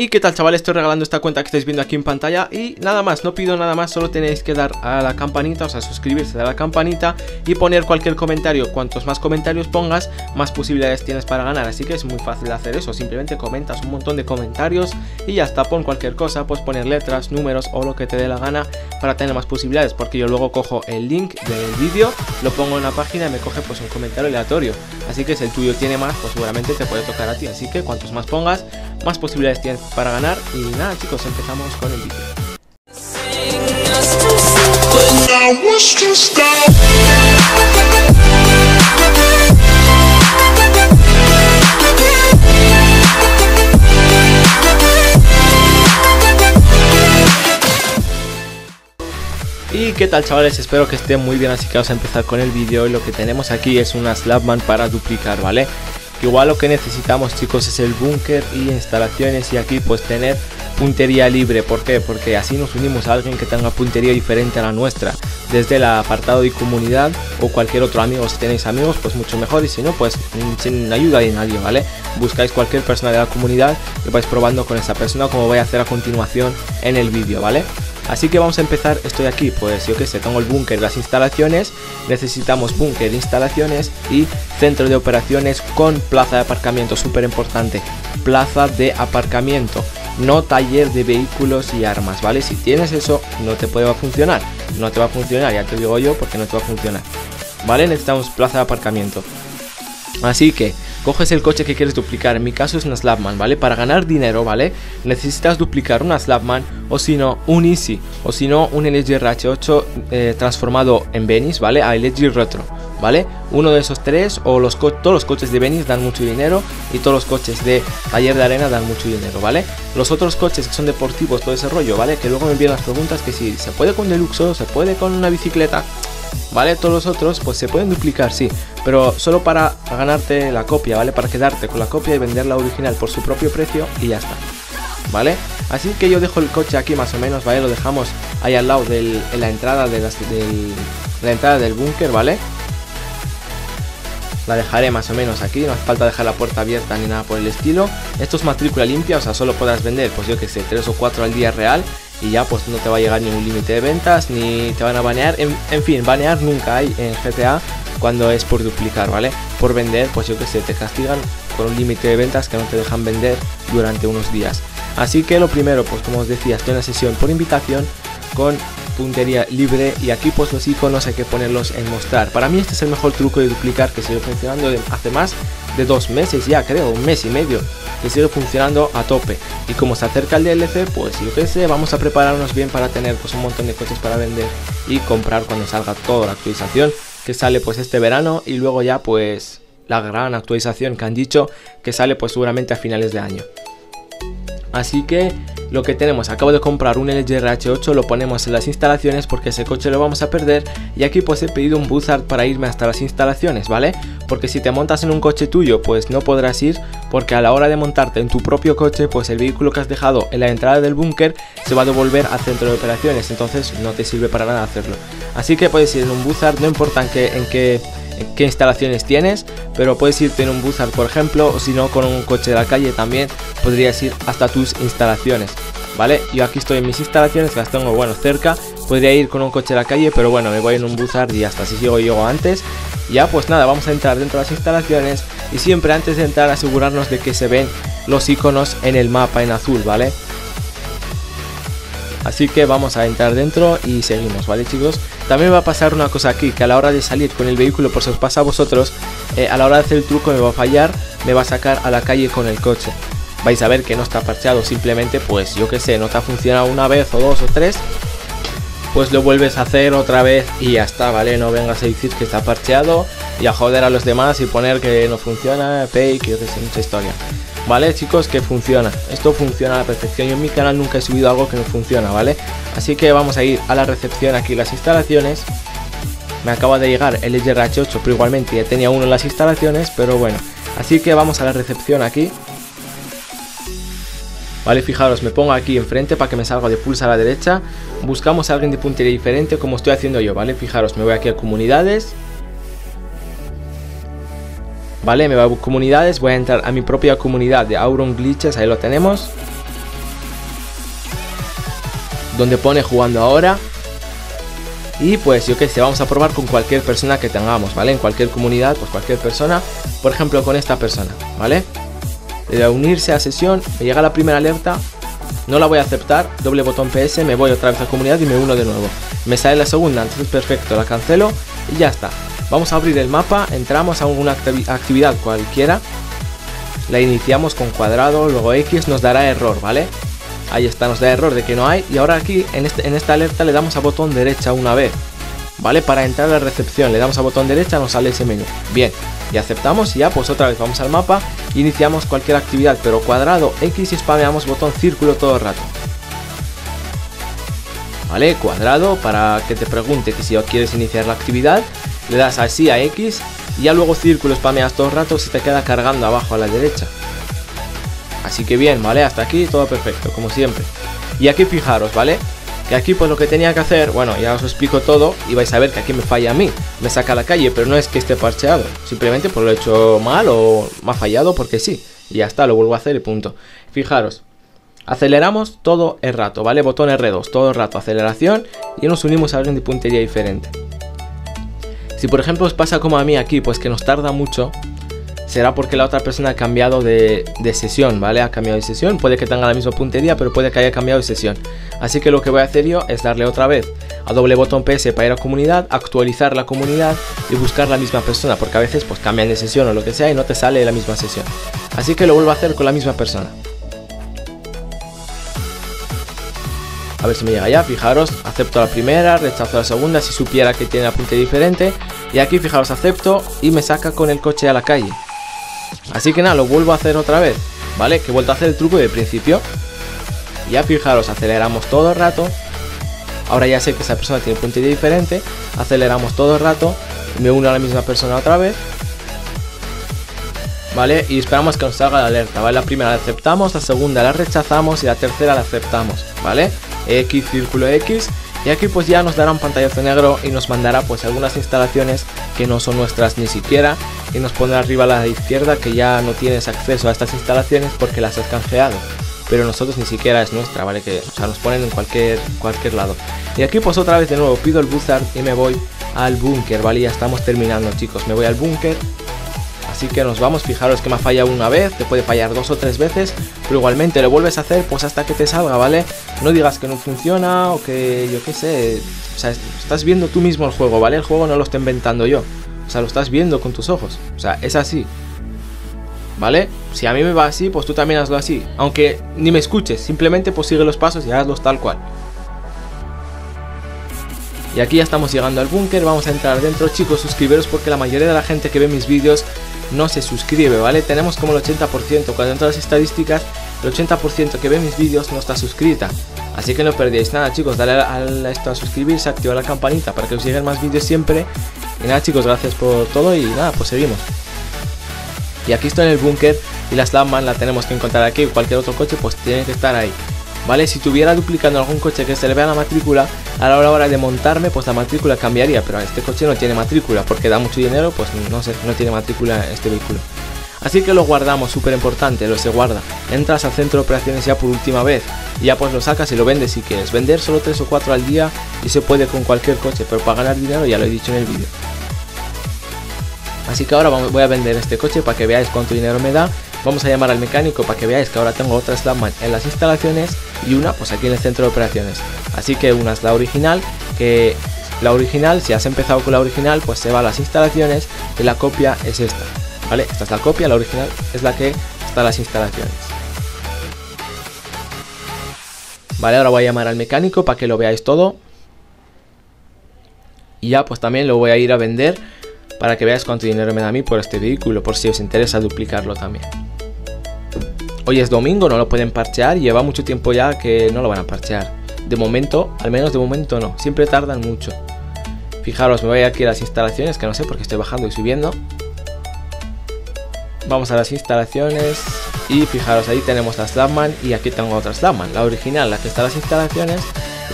Y qué tal chavales, estoy regalando esta cuenta que estáis viendo aquí en pantalla Y nada más, no pido nada más, solo tenéis que dar a la campanita, o sea suscribirse a la campanita Y poner cualquier comentario, cuantos más comentarios pongas, más posibilidades tienes para ganar Así que es muy fácil hacer eso, simplemente comentas un montón de comentarios Y ya está, pon cualquier cosa, puedes poner letras, números o lo que te dé la gana Para tener más posibilidades, porque yo luego cojo el link del vídeo Lo pongo en la página y me coge pues un comentario aleatorio. Así que si el tuyo tiene más, pues seguramente te puede tocar a ti. Así que cuantos más pongas, más posibilidades tienes para ganar. Y nada chicos empezamos con el vídeo. Y qué tal chavales, espero que estén muy bien así que vamos a empezar con el vídeo. Y lo que tenemos aquí es una Slapman para duplicar, ¿vale? Igual lo que necesitamos chicos es el búnker y instalaciones y aquí pues tener puntería libre. ¿Por qué? Porque así nos unimos a alguien que tenga puntería diferente a la nuestra. Desde el apartado de comunidad o cualquier otro amigo. Si tenéis amigos pues mucho mejor y si no pues sin ayuda de nadie, ¿vale? Buscáis cualquier persona de la comunidad y vais probando con esa persona como voy a hacer a continuación en el vídeo, ¿vale? Así que vamos a empezar, estoy aquí, pues yo que sé, tengo el búnker, las instalaciones, necesitamos búnker, instalaciones y centro de operaciones con plaza de aparcamiento, súper importante, plaza de aparcamiento, no taller de vehículos y armas, ¿vale? Si tienes eso, no te puede funcionar, no te va a funcionar, ya te digo yo, porque no te va a funcionar, ¿vale? Necesitamos plaza de aparcamiento. Así que coges el coche que quieres duplicar, en mi caso es una Slapman, ¿vale? Para ganar dinero, ¿vale? Necesitas duplicar una Slapman o si no, un Easy o si no, un LG RH8 eh, transformado en Venice, ¿vale? A LG Retro, ¿vale? Uno de esos tres o los todos los coches de Venice dan mucho dinero y todos los coches de taller de arena dan mucho dinero, ¿vale? Los otros coches que son deportivos, todo ese rollo, ¿vale? Que luego me envían las preguntas que si se puede con Deluxo, se puede con una bicicleta, ¿vale? Todos los otros pues se pueden duplicar, sí, pero solo para ganarte la copia, ¿vale? Para quedarte con la copia y vender la original por su propio precio y ya está, ¿vale? Así que yo dejo el coche aquí más o menos, ¿vale? Lo dejamos ahí al lado de la entrada de la entrada del búnker, ¿vale? La dejaré más o menos aquí, no hace falta dejar la puerta abierta ni nada por el estilo. Esto es matrícula limpia, o sea, solo podrás vender, pues yo que sé, 3 o 4 al día real y ya pues no te va a llegar ni un límite de ventas ni te van a banear. En, fin, banear nunca hay en GTA cuando es por duplicar, ¿vale? Por vender, pues yo que sé, te castigan con un límite de ventas que no te dejan vender durante unos días. Así que lo primero, pues como os decía, estoy en la sesión por invitación con puntería libre y aquí pues los iconos hay que ponerlos en mostrar. Para mí este es el mejor truco de duplicar que sigue funcionando hace más dos meses ya creo, un mes y medio que sigue funcionando a tope. Y como se acerca el DLC, pues yo vamos a prepararnos bien para tener pues un montón de coches para vender y comprar cuando salga toda la actualización que sale pues este verano y luego ya pues la gran actualización que han dicho que sale pues seguramente a finales de año. Así que lo que tenemos, acabo de comprar un LG RH8, lo ponemos en las instalaciones porque ese coche lo vamos a perder y aquí pues he pedido un Buzzard para irme hasta las instalaciones, ¿vale? Porque si te montas en un coche tuyo pues no podrás ir porque a la hora de montarte en tu propio coche pues el vehículo que has dejado en la entrada del búnker se va a devolver al centro de operaciones, entonces no te sirve para nada hacerlo. Así que puedes ir en un Buzzard, no importa en qué, en qué qué instalaciones tienes, pero puedes irte en un Buzzard por ejemplo, o si no con un coche de la calle también podrías ir hasta tus instalaciones. ¿Vale? Yo aquí estoy en mis instalaciones, las tengo, bueno, cerca. Podría ir con un coche de la calle, pero bueno, me voy en un Buzzard y hasta si sigo llego antes. Ya, pues nada, vamos a entrar dentro de las instalaciones y siempre antes de entrar asegurarnos de que se ven los iconos en el mapa en azul, ¿vale? Así que vamos a entrar dentro y seguimos, ¿vale chicos? También va a pasar una cosa aquí, que a la hora de salir con el vehículo, por si os pasa a vosotros, eh, a la hora de hacer el truco me va a fallar, me va a sacar a la calle con el coche. Vais a ver que no está parcheado, simplemente pues yo que sé, no te ha funcionado una vez o dos o tres, pues lo vuelves a hacer otra vez y ya está, ¿vale? No vengas a decir que está parcheado y a joder a los demás y poner que no funciona, fake, yo que sé, mucha historia. ¿Vale chicos? Que funciona, esto funciona a la perfección, yo en mi canal nunca he subido algo que no funciona, ¿vale? Así que vamos a ir a la recepción aquí las instalaciones. Me acaba de llegar el LGRH8 pero igualmente ya tenía uno en las instalaciones pero bueno, así que vamos a la recepción aquí. Vale, fijaros, me pongo aquí enfrente para que me salga de pulsa a la derecha. Buscamos a alguien de puntería diferente como estoy haciendo yo, ¿vale? Fijaros, me voy aquí a comunidades Vale, me voy a comunidades, voy a entrar a mi propia comunidad de Auron Glitches, ahí lo tenemos. donde pone jugando ahora. Y pues yo que sé, vamos a probar con cualquier persona que tengamos, ¿vale? En cualquier comunidad, pues cualquier persona. Por ejemplo, con esta persona, ¿vale? De unirse a sesión, me llega la primera alerta. No la voy a aceptar, doble botón PS, me voy otra vez a comunidad y me uno de nuevo. Me sale la segunda, entonces perfecto, la cancelo y ya está. Vamos a abrir el mapa, entramos a una actividad cualquiera. La iniciamos con cuadrado, luego X nos dará error, ¿vale? Ahí está, nos da error de que no hay. Y ahora aquí, en, este, en esta alerta, le damos a botón derecha una vez. ¿Vale? Para entrar a la recepción, le damos a botón derecha, nos sale ese menú. Bien, y aceptamos y ya pues otra vez vamos al mapa, iniciamos cualquier actividad, pero cuadrado, X y spameamos botón círculo todo el rato. ¿Vale? Cuadrado para que te pregunte que si quieres iniciar la actividad, le das así a X y ya luego círculo spameas todo el rato, se te queda cargando abajo a la derecha. Así que bien, ¿vale? Hasta aquí todo perfecto, como siempre. Y aquí fijaros, ¿vale? Que aquí pues lo que tenía que hacer, bueno, ya os explico todo y vais a ver que aquí me falla a mí. Me saca a la calle, pero no es que esté parcheado. Simplemente pues lo he hecho mal o me ha fallado porque sí. Y ya está, lo vuelvo a hacer y punto. Fijaros, aceleramos todo el rato, ¿vale? Botón R2, todo el rato aceleración y nos unimos a orden de puntería diferente. Si por ejemplo os pasa como a mí aquí, pues que nos tarda mucho, será porque la otra persona ha cambiado de, sesión, ¿vale? Ha cambiado de sesión, puede que tenga la misma puntería, pero puede que haya cambiado de sesión. Así que lo que voy a hacer yo es darle otra vez a doble botón PS para ir a comunidad, actualizar la comunidad y buscar la misma persona, porque a veces pues cambian de sesión o lo que sea y no te sale la misma sesión. Así que lo vuelvo a hacer con la misma persona. A ver si me llega ya, fijaros, acepto la primera, rechazo la segunda si supiera que tiene apunte diferente. Y aquí fijaros, acepto y me saca con el coche a la calle. Así que nada, lo vuelvo a hacer otra vez, ¿vale? Que he vuelto a hacer el truco de principio. Ya fijaros, aceleramos todo el rato. Ahora ya sé que esa persona tiene puntería diferente. Aceleramos todo el rato. Me uno a la misma persona otra vez. ¿Vale? Y esperamos que nos salga la alerta, ¿vale? La primera la aceptamos, la segunda la rechazamos y la tercera la aceptamos, ¿vale? X, círculo X. Y aquí pues ya nos dará un pantallazo negro y nos mandará pues algunas instalaciones que no son nuestras ni siquiera. Y nos pondrá arriba a la izquierda que ya no tienes acceso a estas instalaciones porque las has canjeado. Pero nosotros ni siquiera es nuestra, ¿vale? Que o sea, nos ponen en cualquier, cualquier lado. Y aquí pues otra vez de nuevo pido el Buzzard y me voy al búnker, ¿vale? Ya estamos terminando chicos. Me voy al búnker Así que nos vamos, fijaros que me ha fallado una vez, te puede fallar dos o tres veces, pero igualmente lo vuelves a hacer pues hasta que te salga, ¿vale? No digas que no funciona o que yo qué sé, o sea, estás viendo tú mismo el juego, ¿vale? El juego no lo estoy inventando yo, o sea, lo estás viendo con tus ojos, o sea, es así. ¿Vale? Si a mí me va así, pues tú también hazlo así. Aunque ni me escuches, simplemente pues sigue los pasos y hazlos tal cual. Y aquí ya estamos llegando al búnker, vamos a entrar dentro chicos, suscribiros porque la mayoría de la gente que ve mis vídeos no se suscribe, ¿vale? Tenemos como el 80%, cuando entro a las estadísticas, el 80% que ve mis vídeos no está suscrita. Así que no perdéis nada, chicos, dale a, esto a suscribirse, activar la campanita para que os lleguen más vídeos siempre. Y nada, chicos, gracias por todo y nada, pues seguimos. Y aquí estoy en el búnker y la Slapman la tenemos que encontrar aquí. Cualquier otro coche, pues tiene que estar ahí. ¿Vale? Si tuviera duplicando algún coche que se le vea la matrícula, a la hora de montarme, pues la matrícula cambiaría, pero este coche no tiene matrícula, porque da mucho dinero, pues no sé, no tiene matrícula este vehículo. Así que lo guardamos, súper importante, lo se guarda. Entras al centro de operaciones ya por última vez, y ya pues lo sacas y lo vendes si quieres. Vender solo 3 o 4 al día y se puede con cualquier coche, pero para ganar dinero ya lo he dicho en el vídeo. Así que ahora voy a vender este coche para que veáis cuánto dinero me da Vamos a llamar al mecánico para que veáis que ahora tengo otra Slapman en las instalaciones y una pues aquí en el centro de operaciones. Así que una es la original, que la original, si has empezado con la original, pues se va a las instalaciones y la copia es esta. ¿Vale? Esta es la copia, la original es la que está las instalaciones. Vale, ahora voy a llamar al mecánico para que lo veáis todo. Y ya pues también lo voy a ir a vender para que veáis cuánto dinero me da a mí por este vehículo, por si os interesa duplicarlo también. Hoy es domingo, no lo pueden parchear y lleva mucho tiempo ya que no lo van a parchear. De momento, al menos de momento no, siempre tardan mucho. Fijaros, me voy aquí a las instalaciones, que no sé por qué estoy bajando y subiendo. Vamos a las instalaciones y fijaros, ahí tenemos la Slapman y aquí tengo otra Slapman. La original, la que está en las instalaciones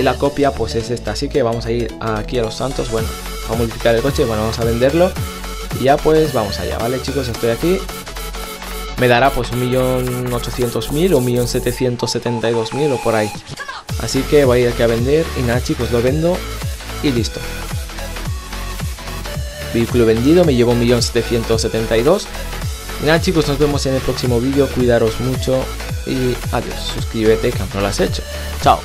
y la copia pues es esta. Así que vamos a ir aquí a los santos, bueno, a modificar el coche, bueno, vamos a venderlo. Y ya pues vamos allá, ¿vale chicos? Estoy aquí me dará pues 1.800.000 o 1.772.000 o por ahí. Así que voy a ir aquí a vender y nada chicos, lo vendo y listo. Vehículo vendido, me llevo 1.772. Y nada chicos, nos vemos en el próximo vídeo, cuidaros mucho y adiós. Suscríbete que aún no lo has hecho. Chao.